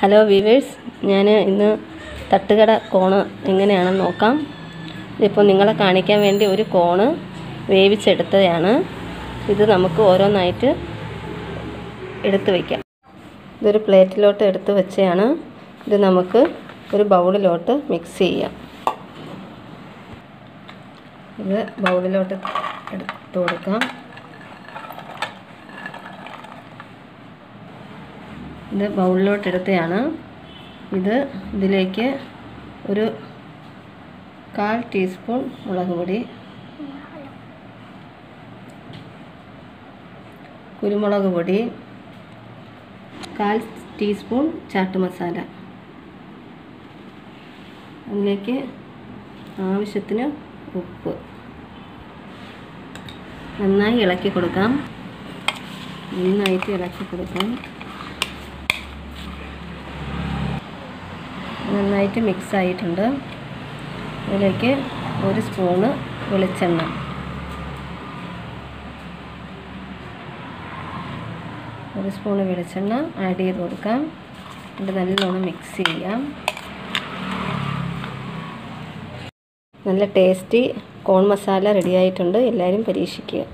Hello weavers ഞാൻ ഇന്ന് തട്ടുകട കോണ് എങ്ങനെയാണെന്ന് നോക്കാം. ഇതിപ്പോൾ നിങ്ങളെ കാണിക്കാൻ വേണ്ടി ഒരു കോണ് വേവിച്ചെടുത്തതാണ്. ഇത് നമുക്ക് ഓരോന്നായിട്ട് എടുത്ത് വയ്ക്കാം ഇതൊരു പ്ലേറ്റിലോട്ട് എടുത്ത് വെച്ചതാണ് ഇത് നമുക്ക് ഒരു ബൗളിലോട്ട് മിക്സ് ചെയ്യാം. ഇത് ബൗളിലോട്ട് എടുത്ത് കൊടുക്കാം. ഇത് ബൗളിലോട്ട് എടുത്തതാണ് ഇത് ഇതിലേക്ക് ഒരു കാൽ ടീസ്പൂൺ മുളക് പൊടി കുരുമുളക് പൊടി കാൽ ടീസ്പൂൺ ചാട്ട് മസാല. അതിലേക്ക് ആവശ്യത്തിന് ഉപ്പ്. നന്നായി ഇളക്കി കൊടുക്കാം. നന്നായിട്ട് ഇളക്കി കൊടുക്കാം. നന്നായിട്ട് മിക്സ് ആയിട്ടുണ്ട് അതിലേക്ക് ഒരു സ്പൂണ് വെളിച്ചെണ്ണ. ഒരു സ്പൂണ് വെളിച്ചെണ്ണ ആഡ് ചെയ്ത് കൊടുക്കാം. എന്നിട്ട് നല്ലോണം മിക്സ് ചെയ്യാം. നല്ല ടേസ്റ്റി കോൺ മസാല റെഡിയായിട്ടുണ്ട് എല്ലാവരും പരീക്ഷിക്കുക.